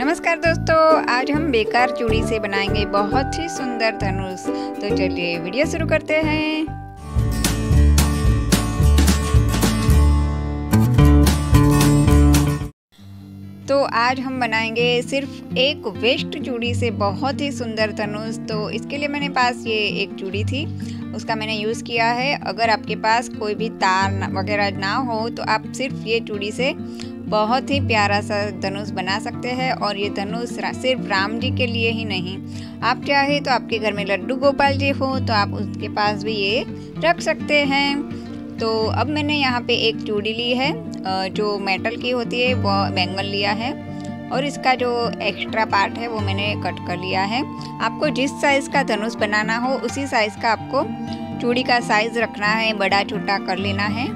नमस्कार दोस्तों, आज हम बेकार चूड़ी से बनाएँगे बहुत ही सुंदर धनुष तो चलिए वीडियो शुरू करते हैं। तो आज हम बनाएँगे सिर्फ़ एक वेस्ट चूड़ी से बहुत ही सुंदर धनुष तो इसके लिए मैंने पास ये एक चूड़ी थी, उसका मैंने यूज़ किया है। अगर आपके पास कोई भी तार वगैरह ना हो तो आप सिर्फ़ ये चूड़ी से बहुत ही प्यारा सा धनुष बना सकते हैं और ये धनुष सिर्फ़ राम जी के लिए ही नहीं। आप चाहे तो आपके घर में लड्डू गोपाल जी हो तो आप उसके पास भी ये रख सकते हैं। तो अब मैंने यहाँ पे एक चूड़ी ली है जो मेटल की होती है, वो बैंगल लिया है। और इसका जो एक्स्ट्रा पार्ट है, वो मैंने कट कर लिया है। आपको जिस साइज़ का धनुष बनाना हो, उसी साइज़ का आपको चूड़ी का साइज़ रखना है, बड़ा, छोटा कर लेना है।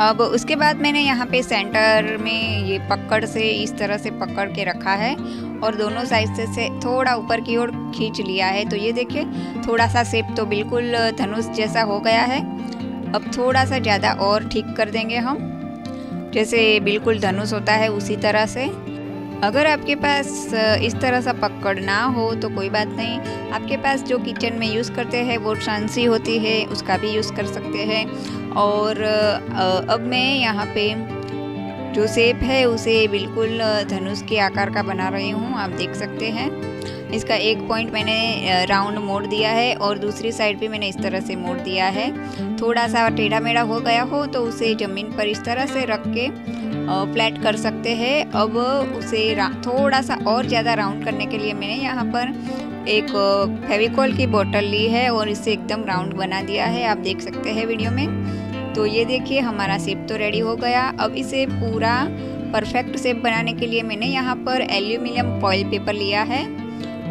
अब उसके बाद मैंने यहाँ पे सेंटर में ये पकड़ से इस तरह से पकड़ के रखा है और दोनों साइड से, थोड़ा ऊपर की ओर खींच लिया है। तो ये देखिए थोड़ा सा सेप तो बिल्कुल धनुष जैसा हो गया है। अब थोड़ा सा ज़्यादा और ठीक कर देंगे हम। जैसे बिल्कुल धनुष होता है उसी तरह से। अगर आपके पास इस तरह सा पकड़ ना हो तो कोई बात नहीं। आपके पास जो किचन में यूज़ करते हैं, वो ट्रांसी होती है, उसका भी यूज़ कर सकते हैं। और अब मैं यहाँ पे जो सेप है, उसे बिल्कुल धनुष के आकार का बना रही हूँ, आप देख सकते हैं। इसका एक पॉइंट मैंने राउंड मोड़ दिया है और दूसरी साइड भी मैंने इस तरह से मोड़ दिया है। थोड़ा सा टेढ़ा मेढ़ा हो गया हो तो उसे ज़मीन पर इस तरह से रख के फ्लैट कर सकते हैं। अब उसे थोड़ा सा और ज़्यादा राउंड करने के लिए मैंने यहाँ पर एक फेविकॉल की बोतल ली है और इसे एकदम राउंड बना दिया है। आप देख सकते हैं वीडियो में। तो ये देखिए, हमारा सेप तो रेडी हो गया। अब इसे पूरा परफेक्ट सेप बनाने के लिए मैंने यहाँ पर एल्यूमिनियम फॉइल पेपर लिया है।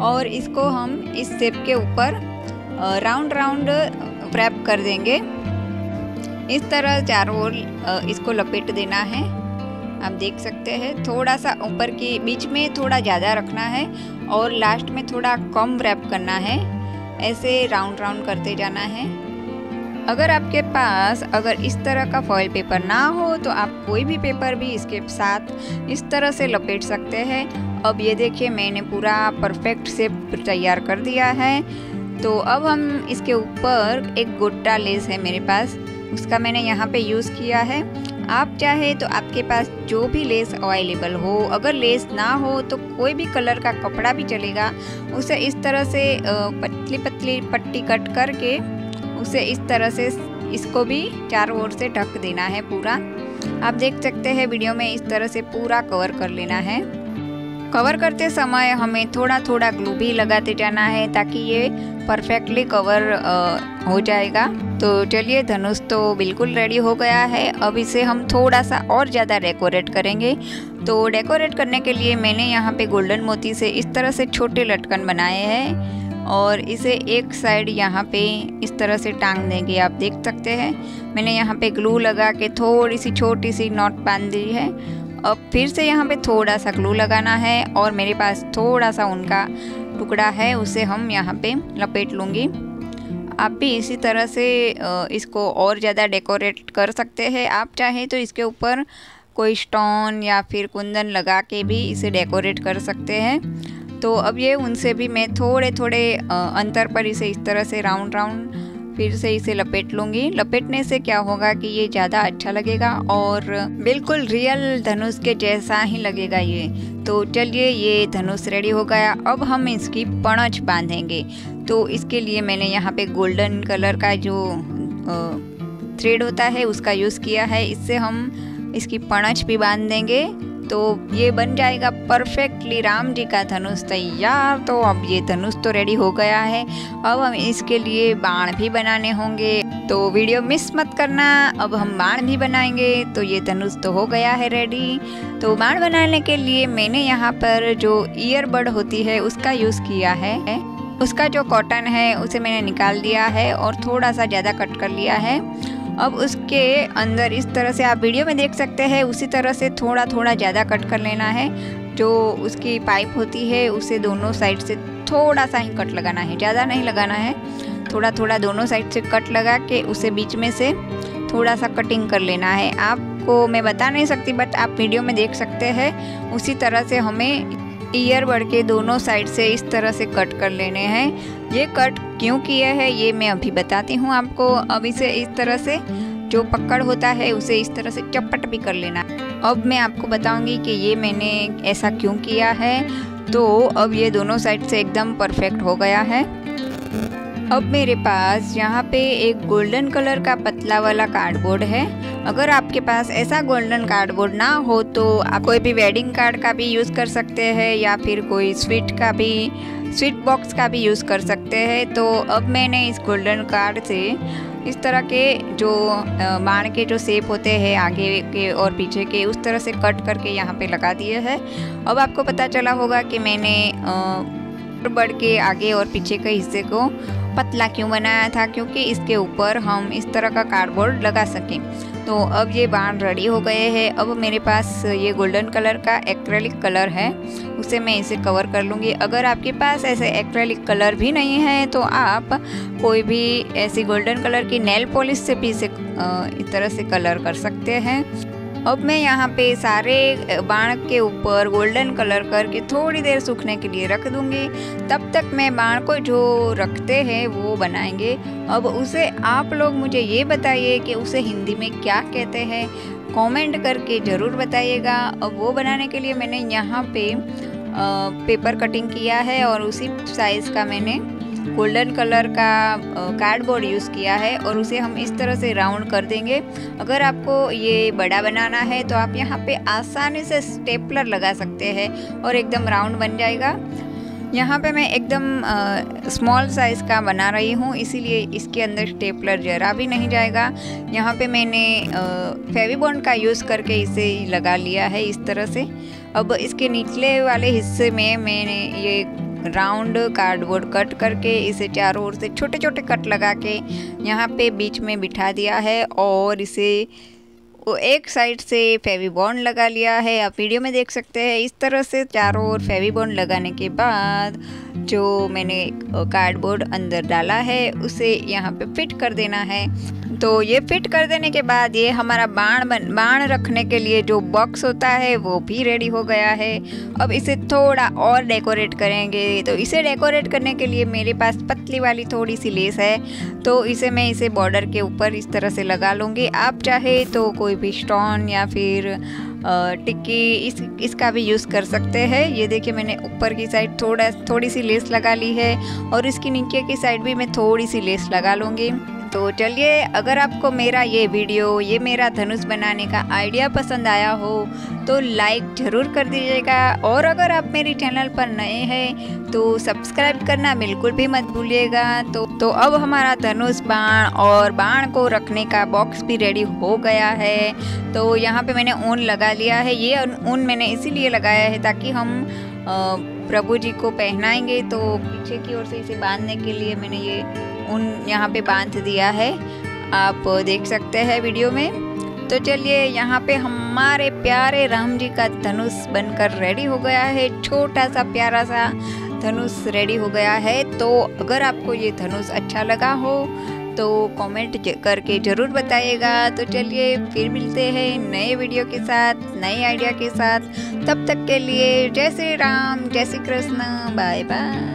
और इसको हम इस सेप के ऊपर राउंड राउंड रैप कर देंगे। इस तरह चारों ओर इसको लपेट देना है। आप देख सकते हैं थोड़ा सा ऊपर की बीच में थोड़ा ज़्यादा रखना है और लास्ट में थोड़ा कम रैप करना है। ऐसे राउंड राउंड करते जाना है। अगर आपके पास, अगर इस तरह का फॉइल पेपर ना हो तो आप कोई भी पेपर भी इसके साथ इस तरह से लपेट सकते हैं। अब ये देखिए, मैंने पूरा परफेक्ट से तैयार कर दिया है। तो अब हम इसके ऊपर एक गोटा लेस है मेरे पास। उसका मैंने यहाँ पे यूज़ किया है। आप चाहे तो आपके पास जो भी लेस अवेलेबल हो, अगर लेस ना हो तो कोई भी कलर का कपड़ा भी चलेगा। उसे इस तरह से पतली पतली पट्टी कट करके उसे इस तरह से इसको भी चारों ओर से ढक देना है पूरा। आप देख सकते हैं, वीडियो में इस तरह से पूरा कवर कर लेना है। कवर करते समय हमें थोड़ा थोड़ा ग्लू भी लगाते जाना है ताकि ये परफेक्टली कवर हो जाएगा। तो चलिए धनुष तो बिल्कुल रेडी हो गया है। अब इसे हम थोड़ा सा और ज़्यादा डेकोरेट करेंगे। तो डेकोरेट करने के लिए मैंने यहाँ पे गोल्डन मोती से इस तरह से छोटे लटकन बनाए हैं और इसे एक साइड यहाँ पे इस तरह से टांग देंगे, आप देख सकते हैं। मैंने यहाँ पे ग्लू लगा के थोड़ी सी छोटी सी नॉट बाँध दी है। अब फिर से यहाँ पे थोड़ा सा ग्लू लगाना है और मेरे पास थोड़ा सा उनका टुकड़ा है, उसे हम यहाँ पे लपेट लूँगी। आप भी इसी तरह से इसको और ज़्यादा डेकोरेट कर सकते हैं। आप चाहें तो इसके ऊपर कोई स्टोन या फिर कुंदन लगा के भी इसे डेकोरेट कर सकते हैं। तो अब ये उनसे भी मैं थोड़े थोड़े अंतर पर इसे इस तरह से राउंड राउंड फिर से इसे लपेट लूँगी। लपेटने से क्या होगा कि ये ज़्यादा अच्छा लगेगा और बिल्कुल रियल धनुष के जैसा ही लगेगा ये। तो चलिए, ये धनुष रेडी हो गया। अब हम इसकी पणच बांधेंगे। तो इसके लिए मैंने यहाँ पे गोल्डन कलर का जो थ्रेड होता है, उसका यूज़ किया है। इससे हम इसकी पणच भी बाँध देंगे। तो ये बन जाएगा परफेक्टली राम जी का धनुष तैयार तो अब ये धनुष तो रेडी हो गया है। अब हम इसके लिए बाण भी बनाने होंगे। तो वीडियो मिस मत करना, अब हम बाण भी बनाएँगे। तो ये धनुष तो हो गया है रेडी तो बाण बनाने के लिए मैंने यहाँ पर जो ईयरबड होती है, उसका यूज़ किया है। उसका जो कॉटन है, उसे मैंने निकाल दिया है और थोड़ा सा ज़्यादा कट कर लिया है। अब उसके अंदर इस तरह से आप वीडियो में देख सकते हैं, उसी तरह से थोड़ा थोड़ा ज़्यादा कट कर लेना है। जो उसकी पाइप होती है, उसे दोनों साइड से थोड़ा सा ही कट लगाना है। ज़्यादा नहीं लगाना है। थोड़ा थोड़ा दोनों साइड से कट लगा के उसे बीच में से थोड़ा सा कटिंग कर लेना है। आपको मैं बता नहीं सकती बट आप वीडियो में देख सकते हैं। उसी तरह से हमें ईयरबड के दोनों साइड से इस तरह से कट कर लेने हैं। ये कट क्यों किया है, ये मैं अभी बताती हूँ आपको। अब इसे इस तरह से जो पकड़ होता है, उसे इस तरह से चपट भी कर लेना। अब मैं आपको बताऊँगी कि ये मैंने ऐसा क्यों किया है। तो अब ये दोनों साइड से एकदम परफेक्ट हो गया है। अब मेरे पास यहाँ पे एक गोल्डन कलर का पतला वाला कार्डबोर्ड है। अगर आपके पास ऐसा गोल्डन कार्डबोर्ड ना हो तो आप कोई भी वेडिंग कार्ड का भी यूज़ कर सकते हैं, या फिर कोई स्वीट का भी स्वीट बॉक्स का भी यूज़ कर सकते हैं। तो अब मैंने इस गोल्डन कार्ड से इस तरह के जो बाण के जो सेप होते हैं, आगे के और पीछे के, उस तरह से कट करके यहाँ पे लगा दिए हैं। अब आपको पता चला होगा कि मैंने बर्ड के आगे और पीछे के हिस्से को पतला क्यों बनाया था? क्योंकि इसके ऊपर हम इस तरह का कार्डबोर्ड लगा सकें। तो अब ये बाण रेडी हो गए हैं। अब मेरे पास ये गोल्डन कलर का एक्रेलिक कलर है। उसे मैं इसे कवर कर लूँगी। अगर आपके पास ऐसे एक्रेलिक कलर भी नहीं है तो आप कोई भी ऐसी गोल्डन कलर की नेल पॉलिश से भी इसे इस तरह से कलर कर सकते हैं। अब मैं यहाँ पे सारे बाण के ऊपर गोल्डन कलर करके थोड़ी देर सूखने के लिए रख दूँगी। तब तक मैं बाण को जो रखते हैं वो बनाएँगे। अब उसे आप लोग मुझे ये बताइए कि उसे हिंदी में क्या कहते हैं? कमेंट करके ज़रूर बताइएगा। अब वो बनाने के लिए मैंने यहाँ पे पेपर कटिंग किया है और उसी साइज़ का मैंने गोल्डन कलर का कार्डबोर्ड यूज़ किया है और उसे हम इस तरह से राउंड कर देंगे। अगर आपको ये बड़ा बनाना है तो आप यहाँ पे आसानी से स्टेपलर लगा सकते हैं और एकदम राउंड बन जाएगा। यहाँ पे मैं एकदम स्मॉल साइज़ का बना रही हूँ, इसीलिए इसके अंदर स्टेपलर जरा भी नहीं जाएगा। यहाँ पे मैंने फेविबॉन्ड का यूज़ करके इसे लगा लिया है इस तरह से। अब इसके निचले वाले हिस्से में मैंने ये राउंड कार्डबोर्ड कट करके इसे चारों ओर से छोटे छोटे कट लगा के यहाँ पे बीच में बिठा दिया है और इसे वो एक साइड से फेवी बॉन्ड लगा लिया है। आप वीडियो में देख सकते हैं इस तरह से चारों ओर फेवी बॉन्ड लगाने के बाद जो मैंने कार्डबोर्ड अंदर डाला है उसे यहाँ पे फिट कर देना है। तो ये फिट कर देने के बाद ये हमारा बाण बन, बाण रखने के लिए जो बॉक्स होता है, वो भी रेडी हो गया है। अब इसे थोड़ा और डेकोरेट करेंगे। तो इसे डेकोरेट करने के लिए मेरे पास पतली वाली थोड़ी सी लेस है। तो इसे मैं इसे बॉर्डर के ऊपर इस तरह से लगा लूँगी। आप चाहे तो कोई भी स्टोन या फिर टिक्की इस, इसका भी यूज़ कर सकते हैं। ये देखिए मैंने ऊपर की साइड थोड़ा, थोड़ी सी लेस लगा ली है। और इसकी नीचे की साइड भी मैं थोड़ी सी लेस लगा लूँगी। तो चलिए, अगर आपको मेरा ये वीडियो, ये मेरा धनुष बनाने का आइडिया पसंद आया हो तो लाइक ज़रूर कर दीजिएगा। और अगर आप मेरी चैनल पर नए हैं तो सब्सक्राइब करना बिल्कुल भी मत भूलिएगा। तो तो अब हमारा धनुष बाण और बाण को रखने का बॉक्स भी रेडी हो गया है। तो यहाँ पे मैंने ऊन लगा लिया है। ये ऊन मैंने इसीलिए लगाया है ताकि हम प्रभु जी को पहनाएँगे। तो पीछे की ओर से इसे बांधने के लिए मैंने ये उन यहाँ पे बाँध दिया है। आप देख सकते हैं वीडियो में। तो चलिए, यहाँ पे हमारे प्यारे राम जी का धनुष बनकर रेडी हो गया है। छोटा सा प्यारा सा धनुष रेडी हो गया है। तो अगर आपको ये धनुष अच्छा लगा हो तो कमेंट करके ज़रूर बताइएगा। तो चलिए, फिर मिलते हैं नए वीडियो के साथ, नए आइडिया के साथ। तब तक के लिए जय श्री राम, जय श्री कृष्ण। Bye bye